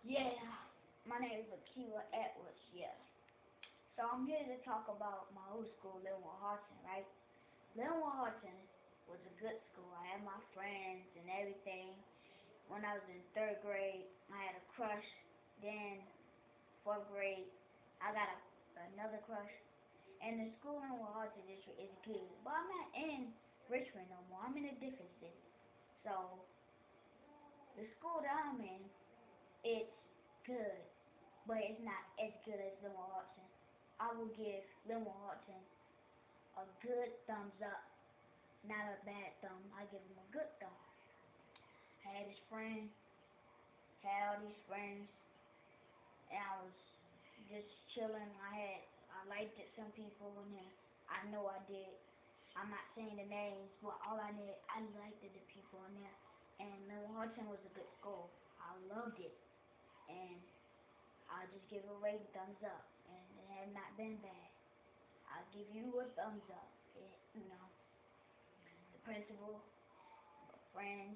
Yeah, my name is Akilah Edwards, yeah. So I'm here to talk about my old school, Linwood Holton, right? Linwood Holton was a good school. I had my friends and everything. When I was in third grade, I had a crush. Then, fourth grade, I got a, another crush. And the school in Linwood Holton district is good. But I'm not in Richmond no more. I'm in a different city. So, the school that I'm in, it's good, but it's not as good as Linwood Holton. I will give Linwood Holton a good thumbs up, not a bad thumb. I give him a good thumb. Had his friend, had all these friends, and I was just chilling. I had, I liked it, some people in there. I know I did. I'm not saying the names, but all I did, I liked it, the people in there. And Linwood Holton was a good school. I loved it. And I'll just give it a rating thumbs up. And it has not been bad. I'll give you a thumbs up. It, you know, the principal, friends,